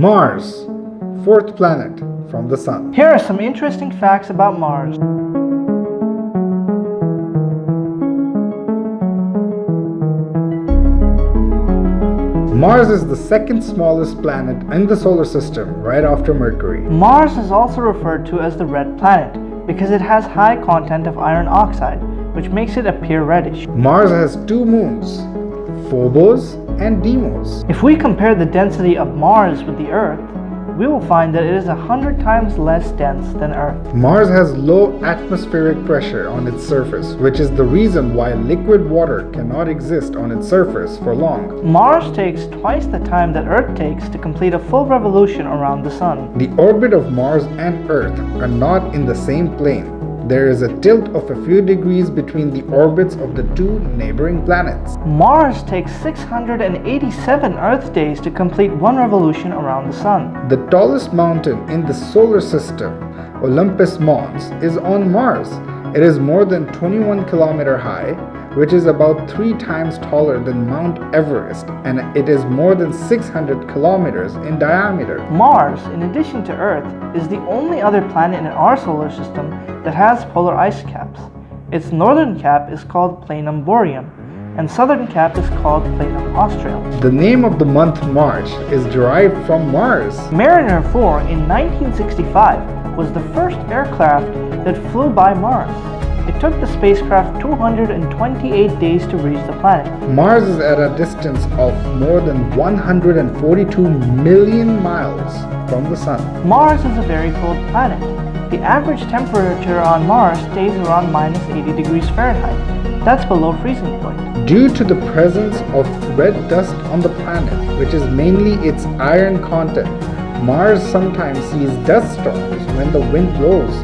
Mars, fourth planet from the Sun. Here are some interesting facts about Mars. Mars is the second smallest planet in the solar system, right after Mercury. Mars is also referred to as the red planet because it has high content of iron oxide, which makes it appear reddish. Mars has two moons, Phobos and Deimos. If we compare the density of Mars with the Earth, we will find that it is a hundred times less dense than Earth. Mars has low atmospheric pressure on its surface, which is the reason why liquid water cannot exist on its surface for long. Mars takes twice the time that Earth takes to complete a full revolution around the Sun. The orbit of Mars and Earth are not in the same plane. There is a tilt of a few degrees between the orbits of the two neighboring planets. Mars takes 687 Earth days to complete one revolution around the Sun. The tallest mountain in the solar system, Olympus Mons, is on Mars. It is more than 21 km high which is about three times taller than Mount Everest, and it is more than 600 kilometers in diameter. Mars, in addition to Earth, is the only other planet in our solar system that has polar ice caps. Its northern cap is called Planum Boreum, and southern cap is called Planum Austral. The name of the month March is derived from Mars. Mariner 4 in 1965 was the first aircraft that flew by Mars. It took the spacecraft 228 days to reach the planet. Mars is at a distance of more than 142 million miles from the Sun. Mars is a very cold planet. The average temperature on Mars stays around minus 80 degrees Fahrenheit. That's below freezing point. Due to the presence of red dust on the planet, which is mainly its iron content, Mars sometimes sees dust storms when the wind blows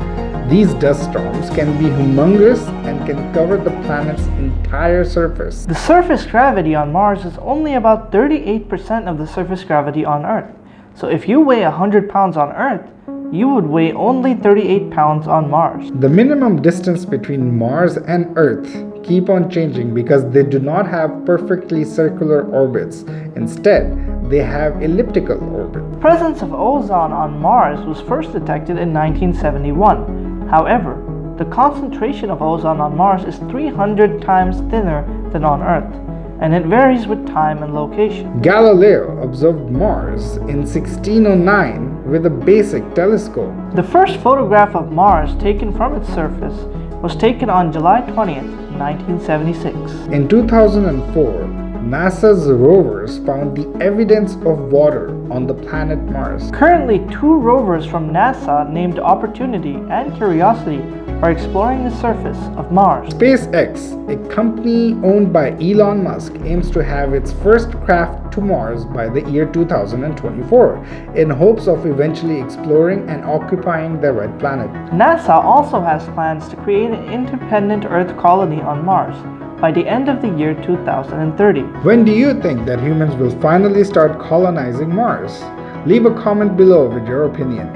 these dust storms can be humongous and can cover the planet's entire surface. The surface gravity on Mars is only about 38% of the surface gravity on Earth. So if you weigh 100 pounds on Earth, you would weigh only 38 pounds on Mars. The minimum distance between Mars and Earth keep on changing because they do not have perfectly circular orbits. Instead, they have elliptical orbits. Presence of ozone on Mars was first detected in 1971 However, the concentration of ozone on Mars is 300 times thinner than on Earth, and it varies with time and location. Galileo observed Mars in 1609 with a basic telescope. The first photograph of Mars taken from its surface was taken on July 20th, 1976. In 2004, NASA's rovers found the evidence of water on the planet Mars. Currently, two rovers from NASA named Opportunity and Curiosity are exploring the surface of Mars. SpaceX, a company owned by Elon Musk, aims to have its first craft to Mars by the year 2024 in hopes of eventually exploring and occupying the red planet. NASA also has plans to create an independent Earth colony on Mars by the end of the year 2030. When do you think that humans will finally start colonizing Mars? Leave a comment below with your opinion.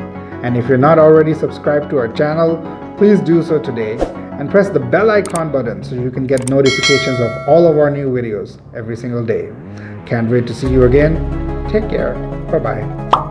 And if you're not already subscribed to our channel, please do so today and press the bell icon button so you can get notifications of all of our new videos every single day. Can't wait to see you again. Take care. Bye-bye.